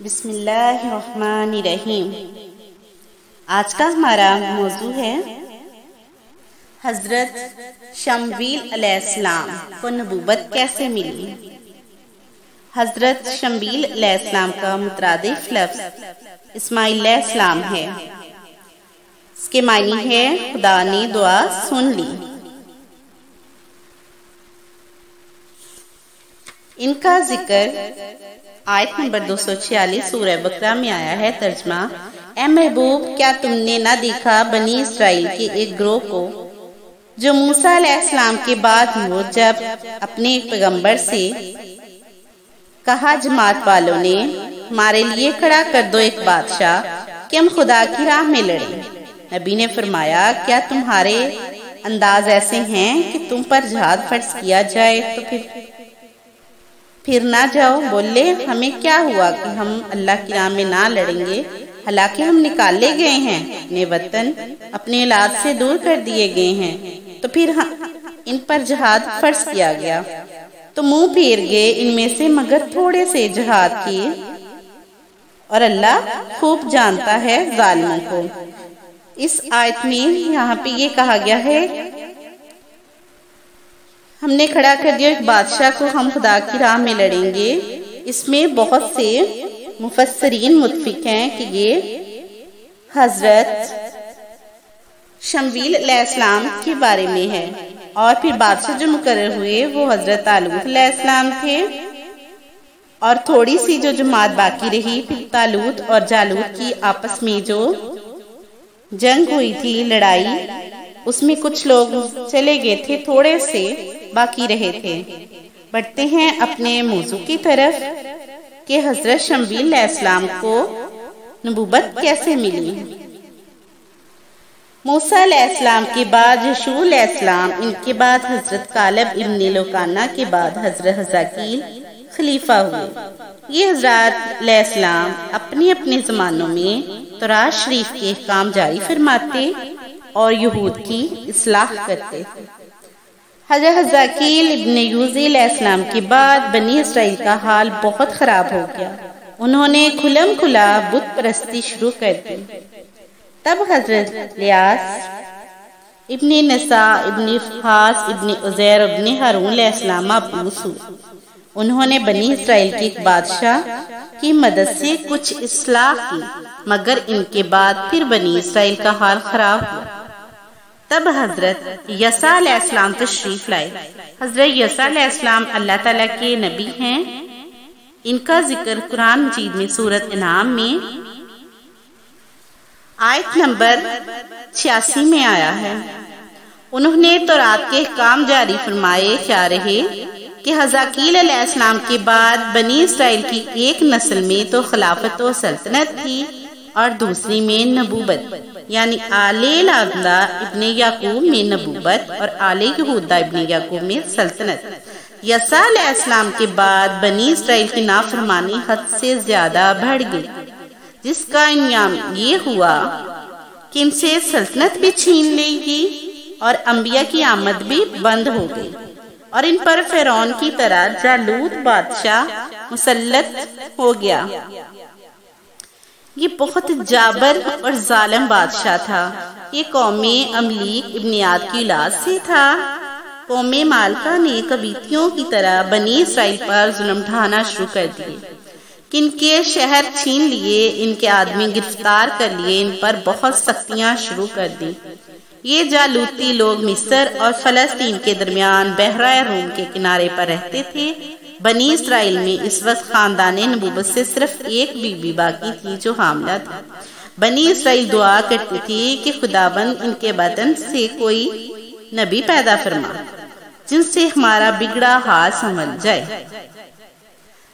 बिस्मिल्लाहिर्रहमानिर्रहीम। आज का हमारा मौजू है हज़रत शमवील अलैहिस्सलाम को नबूबत कैसे मिली? हज़रत शमवील अलैहिस्सलाम का मुतरदिफ लफ्ज इस्माइल इस्लाम है। इसके मायने है, खुदा ने दुआ सुन ली। इनका ज़िक्र आयत नंबर छियालीस बकरा में आया है तर्जमा, ए महबूब, क्या तुमने न देखा बनी इसराइल के एक ग्रोह को, जो मूसा के बाद हो जब अपने एक पैगंबर से कहा, जमात वालों ने हमारे लिए खड़ा कर दो एक बादशाह कि हम खुदा की राह में लड़े। नबी ने फरमाया, क्या तुम्हारे अंदाज ऐसे हैं कि तुम पर जहाद फ़र्ज़ किया जाए? तो फिर फिर ना जाओ, बोले, हमें क्या हुआ कि हम अल्लाह की राह में ना लड़ेंगे? हालाँकि हम निकाले गए हैं, अपने वतन अपने इलाज से दूर कर दिए गए हैं। तो फिर हम इन पर जहाद फ़र्ज़ किया गया। तो मुँह फेर गए इनमें से मगर थोड़े से जहाद किए। और अल्लाह खूब जानता है जालिमों को। इस आयत में यहाँ पे ये कहा गया है हमने खड़ा कर दिया एक बादशाह को हम खुदा की राह में लड़ेंगे। इसमें बहुत से मुफसरीन मुतफिक हैं कि ये हज़रत शमवील इस्लाम के बारे में है। और फिर बादशाह जो मुकर हुए, वो हज़रत आलूत इस्लाम थे। और थोड़ी सी जो जमात बाकी रही, फिर तालूत और जालूत की आपस में जो जंग हुई थी, लड़ाई, उसमें कुछ लोग चले गए थे थोड़े से। बाकी रहे थे। बढ़ते हैं अपने मौजू की तरफ़ कि हज़रत शमबील इस्लाम को नबूबत कैसे मिली। मूसा इस्लाम के बाद यशूल इस्लाम इनके बाद हज़रत कालब इब्न लोकाना के बाद हज़रत हजाकील खलीफा हुए। ये हज़रत इस्लाम अपने अपने जमानों में तोराज शरीफ के काम जारी फरमाते और यहूद की इसलाह करते। थे हज़रत जकील इब्न यूजिल इस्लाम के बाद बनी इसराइल का हाल बहुत खराब हो गया। उन्होंने खुलम खुला बुत परस्ती शुरू कर दी। तब हज़रत लियास इब्न नसा इब्न खास इब्न उजैर इब्न हारून इस्लाम अबूस उन्होंने बनी इसराइल के एक बादशाह की मदद से कुछ इसलाह की, मगर इनके बाद फिर बनी इसराइल का हाल खराब हुआ। तब हज़रत यसाम तशरीफ़ लाए। हज़रत यसाम अल्लाह ताला के नबी हैं। इनका ज़िक्र कुरान मजीद में सूरत इनाम में आयत नंबर छियासी में आया है। उन्होंने तो रात के काम जारी फरमाए क्या रहे कि हजाकील के बाद बनी इसराइल की एक नस्ल में तो खिलाफत और सल्तनत थी। और दूसरी में नबूबत यानी आले लादा इबन याकूब में नबूबत और आले यहूदा इबन याकूब में सल्तनत। यसा इस्लाम के बाद बनी इसराइल की नाफरमानी हद से ज़्यादा बढ़ गई, जिसका इंजाम ये हुआ कि इनसे सल्तनत भी छीन लेगी और अंबिया की आमद भी बंद हो गई। और इन पर फेरौन की तरह जालूद बादशाह मुसलत हो गया। ये बहुत जाबर और जालम बादशाह था। ये कौमे अमलीक इब्नियाद की इलाज से था। कौमे मालका ने कबीतियों की तरह बनी इसराइल पर जुल्म ढाना शुरू कर दिए। किनके शहर छीन लिए, इनके आदमी गिरफ़्तार कर लिए, इन पर बहुत सख्तियाँ शुरू कर दी। ये जालूती लोग मिस्र और फलस्तीन के दरमियान बहरा रूम के किनारे पर रहते थे। बनी इसराइल में इस वक्त खानदान नबूबत से सिर्फ़ एक बीबी बाकी थी जो हामला था। बनी इसराइल दुआ करती थी कि खुदाबंद इनके बदन से कोई नबी पैदा फरमा, जिनसे हमारा बिगड़ा हाल समझ जाए।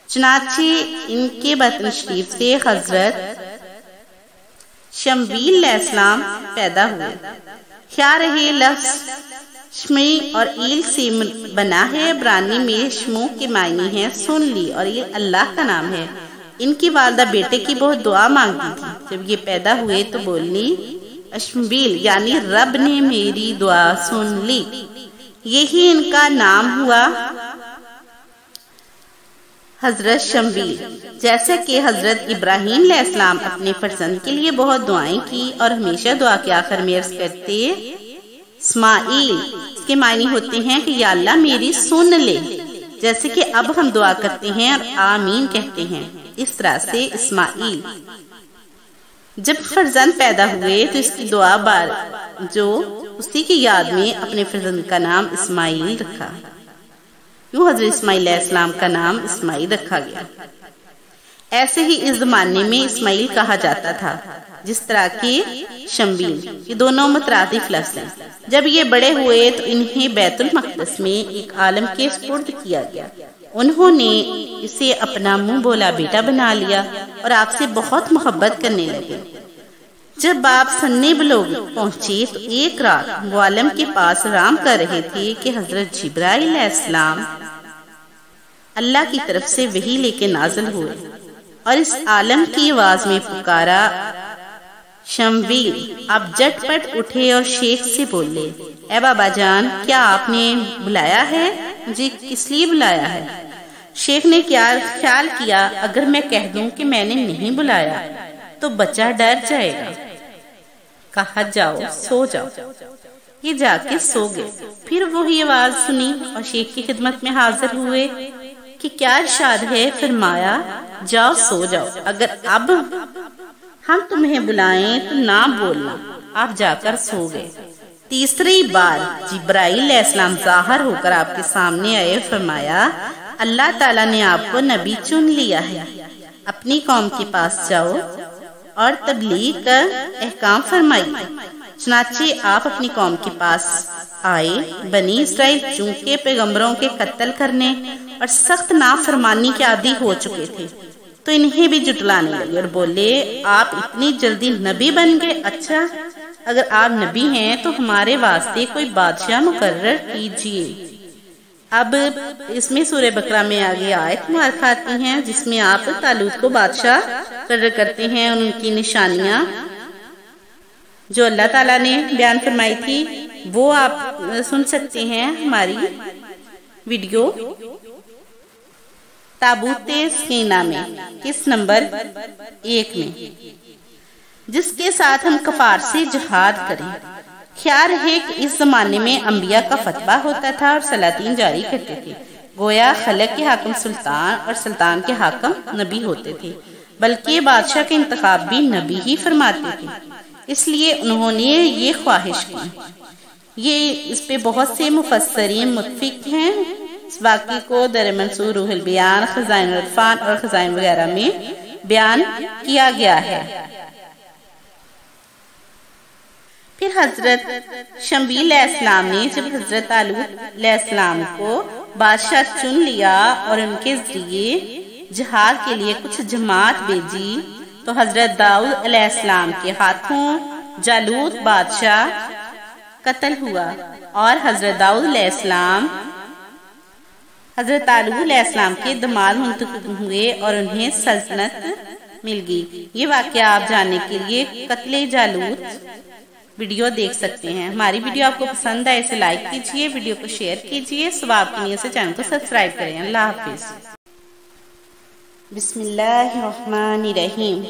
चनाचे इनके बतन शरीफ से हज़रत शमबील पैदा हुए। क्या रहे लफ्ज? शमी और ईल से बना है ब्रानी में शमू के मायने हैं, सुन ली और ये अल्लाह का नाम है। इनकी वालदा बेटे की बहुत दुआ मांगती थी। जब ये पैदा हुए तो बोलनी अशमील यानी रब ने मेरी दुआ सुन ली। यही इनका नाम हुआ हज़रत शम्बील। जैसे कि हज़रत इब्राहिम अपने फर्जंद के लिए बहुत दुआएँ की और हमेशा दुआ के आखिर में अर्ज़ करते इस्माइल इसके मायने होते हैं कि या अल्लाह मेरी सुन ले। जैसे कि अब हम दुआ करते हैं और आमीन कहते हैं। इस तरह से इस्माइल। जब फर्जंद पैदा हुए तो इसकी दुआ बार जो उसी की याद में अपने फर्जंद का नाम इस्माइल रखा। यूँ हज़रत इस्माइल का नाम इस्माइल रखा गया। ऐसे ही इस जमाने में इस्माइल कहा जाता था, जिस तरह के शम्बील, ये दोनों मुतरादिफ लफ्ज हैं जब ये बड़े हुए तो इन्हें बैतुल मकदस में एक आलम के स्पुर्द किया गया। उन्होंने इसे अपना मुँह बोला, बेटा बना लिया और आपसे बहुत मोहब्बत करने लगे। जब आप सन्ने लोग पहुँचे तो एक रात वो आलम के पास आराम कर रहे थे कि हज़रत जिब्राइल इस्लाम अल्लाह की तरफ़ से वही लेके नाजल हुए। और इस आलम की आवाज़ में पुकारा शमवीर आप झटपट उठे और शेख से बोले, ए बाबा जान, क्या आपने बुलाया है? मुझे किस लिए बुलाया है? शेख ने क्या ख्याल किया, अगर मैं कह दूँ कि मैंने नहीं बुलाया तो बच्चा डर जाएगा। कहा, जाओ, सो जाओ। ये जाके सो गए। फिर वही आवाज़ सुनी और शेख की खिदमत में हाजिर हुए। कि क्या इर्शाद है? फरमाया, जाओ, सो जाओ। अगर अब हम तुम्हें बुलाएँ तो ना बोलना। आप जाकर सो गए। तीसरी बार जिब्राइल इस्लाम ज़ाहिर होकर आपके सामने आए, फरमाया, अल्लाह ताला ने आपको नबी चुन लिया है। अपनी कौम के पास जाओ और तबलीग कर अहकाम फरमाइए। चनाचे आप अपनी कौम के पास आए, बनी इसराइल चूँकि पैगम्बरों के कत्ल करने और सख्त नाफरमानी के आदि हो चुके थे। तो इन्हें भी जुटलाने लगे और बोले, आप इतनी जल्दी नबी बन गए। अच्छा अगर आप नबी हैं तो हमारे वास्ते कोई बादशाह मुकर्र कीजिए। अब इसमें सूर्य बकरा में आगे आयत मार खाती हैं, जिसमें आप तालूत को बादशाह कर करते हैं उनकी निशानियाँ जो अल्लाह ताला ने बयान फरमाई थी, वो आप सुन सकते हैं हमारी वीडियो। ताबूत सीना में, किस नंबर? एक में। जिसके साथ हम कफार से जहाद करें। ख्याल है कि इस जमाने में अम्बिया का फतवा होता था और सलातीन जारी करते थे। गोया खलक के हाकम सुल्तान और सुल्तान के हाकम नबी होते थे। बल्कि बादशाह के इंतखाब भी नबी ही फरमाते थे। इसलिए उन्होंने ये ख्वाहिश की। ये इस पे बहुत से मुफसरीन मुतफिक हैं। इस वाक्य को दर मंसूर रूहल बयान, खजाइन इरफान और खजाइन वगैरह में बयान किया गया है। फिर हज़रत शम्बील इस्लाम ने, जब हज़रत आलूसलाम को बादशाह चुन लिया और उनके ज़रिए जहाद के लिए कुछ जमात भेजी तो हज़रत दाऊद इस्लाम के हाथों जालूत बादशाह कत्ल हुआ और हज़रत दाऊद इस्लाम हज़रत आलूसलाम के दमाद मुंतखब हुए और उन्हें सल्तनत मिल गई। ये वाक्य आप जानने के लिए कत्ले जालूत वीडियो देख सकते हैं। हमारी वीडियो आपको पसंद आए इसे लाइक कीजिए, वीडियो को शेयर कीजिए स्वाब के लिए से चैनल को सब्सक्राइब करें। अल्लाह हाफिज। बिस्मिल्लाहिर्रहमानिर्रहीम।